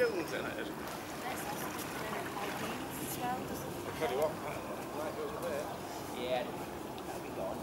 Jones in it. Tell you what, yeah, that'll be gone.